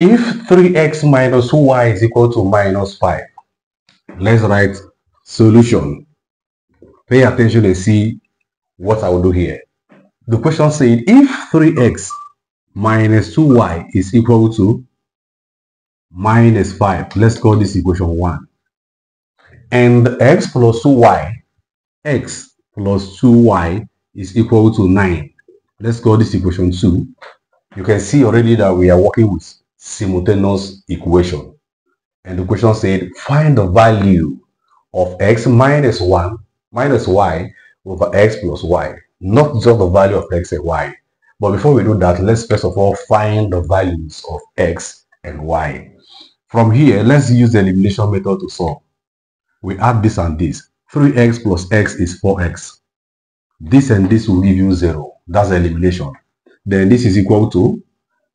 If 3x minus y is equal to minus 5, let's write solution. Pay attention and see what I will do here. The question said if 3x minus 2y is equal to minus 5, let's call this equation 1. And x plus 2y, x plus 2y is equal to 9. Let's call this equation 2. You can see already that we are working with simultaneous equation. And the question said, find the value of x minus 1 minus y over x plus y. Not just the value of x and y. But before we do that, let's first of all find the values of x and y. From here, let's use the elimination method to solve. We add this and this. 3x plus x is 4x. This and this will give you 0. That's elimination. Then this is equal to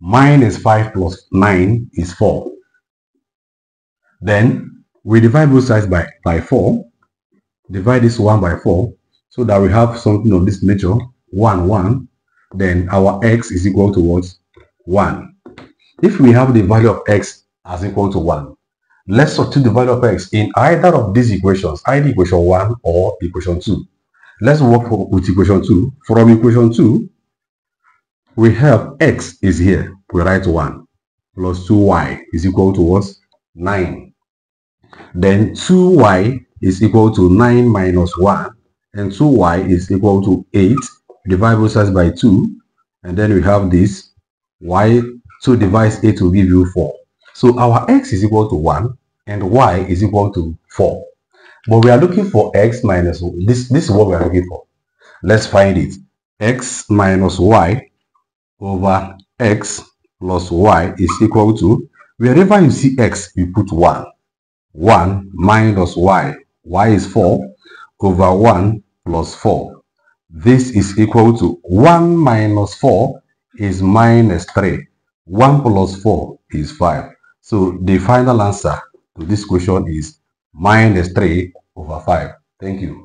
minus 5 plus 9 is 4. Then we divide both sides by, by 4. Divide this 1 by 4 so that we have something of this nature 1 1 then our x is equal to what 1 if we have the value of x as equal to 1 let's substitute the value of x in either of these equations either equation 1 or equation 2 let's work for, with equation 2 from equation 2 we have x is here. We write 1 plus 2y is equal to what? 9 then 2y is equal to 9 minus 1 and 2y is equal to 8 divide both sides by 2 and then we have this y. 2 divides 8 will give you 4 so our x is equal to 1 and y is equal to 4 but we are looking for x minus this this is what we are looking for. Let's find it. X minus y over x plus y is equal to wherever you see x you put 1 1 minus y y is 4 over 1 plus 4. This is equal to 1 minus 4 is minus 3. 1 plus 4 is 5. So the final answer to this question is minus 3 over 5. Thank you.